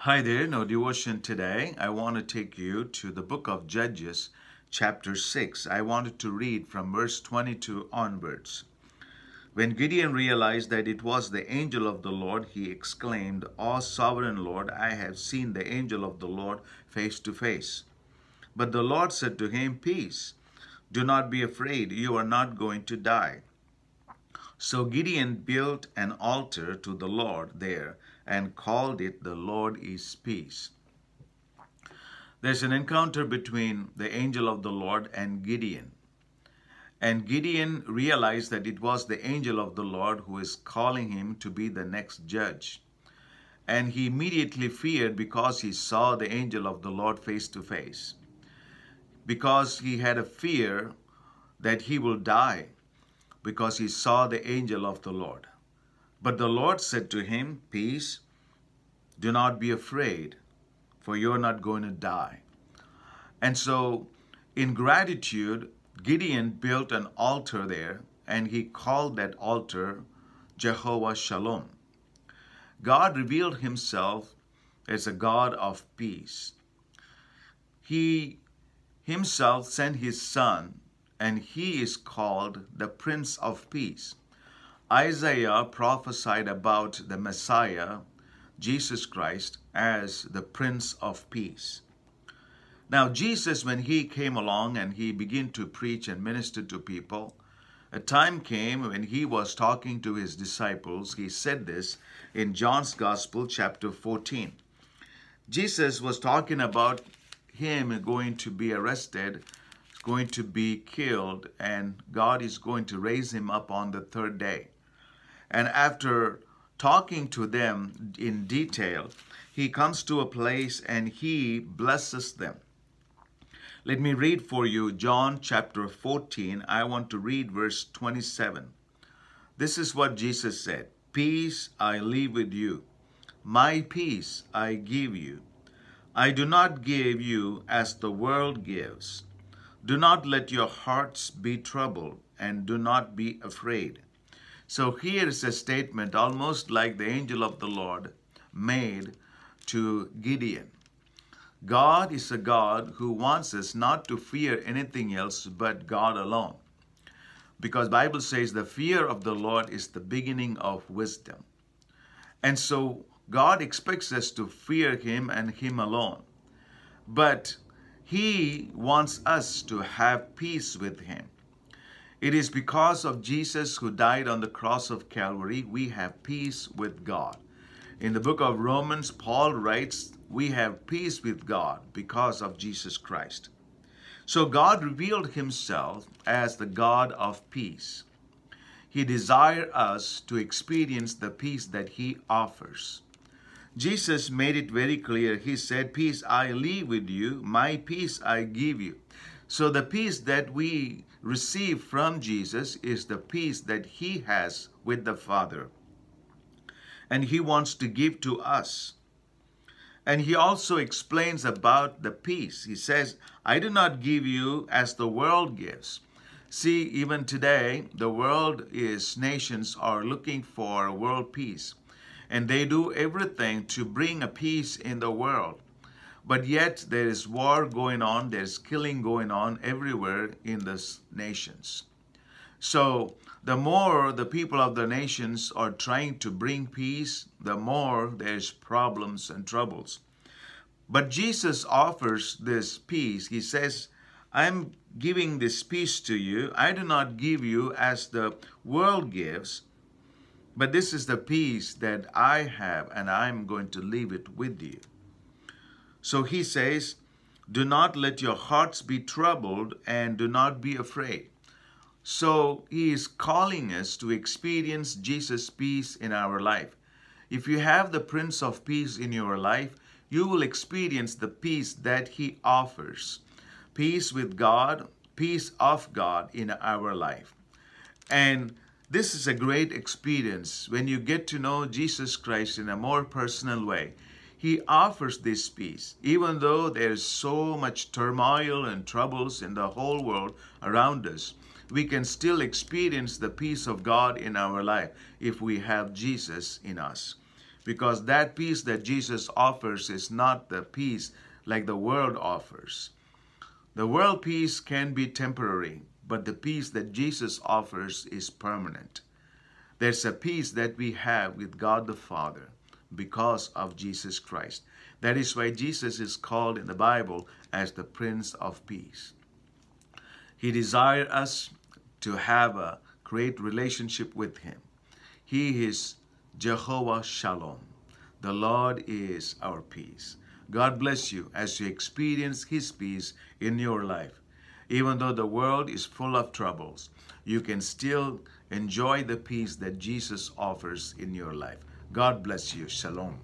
Hi there, no devotion today. I want to take you to the book of Judges, chapter 6. I wanted to read from verse 22 onwards. When Gideon realized that it was the angel of the Lord, he exclaimed, O sovereign Lord, I have seen the angel of the Lord face to face. But the Lord said to him, Peace, do not be afraid, you are not going to die. So Gideon built an altar to the Lord there and called it the Lord is Peace. There's an encounter between the angel of the Lord and Gideon. And Gideon realized that it was the angel of the Lord who is calling him to be the next judge. And he immediately feared because he saw the angel of the Lord face to face. Because he had a fear that he will die because he saw the angel of the Lord. But the Lord said to him, Peace, do not be afraid, for you're not going to die. And so, in gratitude, Gideon built an altar there, and he called that altar Jehovah Shalom. God revealed himself as a God of peace. He himself sent his son and he is called the Prince of Peace. Isaiah prophesied about the Messiah, Jesus Christ, as the Prince of Peace. Now, Jesus, when he came along and he began to preach and minister to people, a time came when he was talking to his disciples. He said this in John's Gospel, chapter 14. Jesus was talking about him going to be arrested going to be killed and God is going to raise him up on the third day. And after talking to them in detail, he comes to a place and he blesses them. Let me read for you John chapter 14. I want to read verse 27. This is what Jesus said Peace I leave with you, my peace I give you. I do not give you as the world gives. Do not let your hearts be troubled and do not be afraid. So here is a statement almost like the angel of the Lord made to Gideon. God is a God who wants us not to fear anything else but God alone. Because Bible says the fear of the Lord is the beginning of wisdom. And so God expects us to fear him and him alone. But he wants us to have peace with Him. It is because of Jesus who died on the cross of Calvary, we have peace with God. In the book of Romans, Paul writes, we have peace with God because of Jesus Christ. So God revealed himself as the God of peace. He desired us to experience the peace that he offers. Jesus made it very clear. He said, Peace I leave with you, my peace I give you. So the peace that we receive from Jesus is the peace that he has with the Father. And he wants to give to us. And he also explains about the peace. He says, I do not give you as the world gives. See, even today, the world is, nations are looking for world peace and they do everything to bring a peace in the world. But yet there is war going on, there's killing going on everywhere in the nations. So the more the people of the nations are trying to bring peace, the more there's problems and troubles. But Jesus offers this peace. He says, I'm giving this peace to you. I do not give you as the world gives. But this is the peace that I have, and I'm going to leave it with you. So he says, Do not let your hearts be troubled, and do not be afraid. So he is calling us to experience Jesus' peace in our life. If you have the Prince of Peace in your life, you will experience the peace that he offers. Peace with God, peace of God in our life. And this is a great experience when you get to know Jesus Christ in a more personal way. He offers this peace, even though there's so much turmoil and troubles in the whole world around us. We can still experience the peace of God in our life if we have Jesus in us. because that peace that Jesus offers is not the peace like the world offers. The world peace can be temporary, but the peace that Jesus offers is permanent. There's a peace that we have with God the Father because of Jesus Christ. That is why Jesus is called in the Bible as the Prince of Peace. He desired us to have a great relationship with Him. He is Jehovah Shalom. The Lord is our peace. God bless you as you experience His peace in your life. Even though the world is full of troubles, you can still enjoy the peace that Jesus offers in your life. God bless you. Shalom.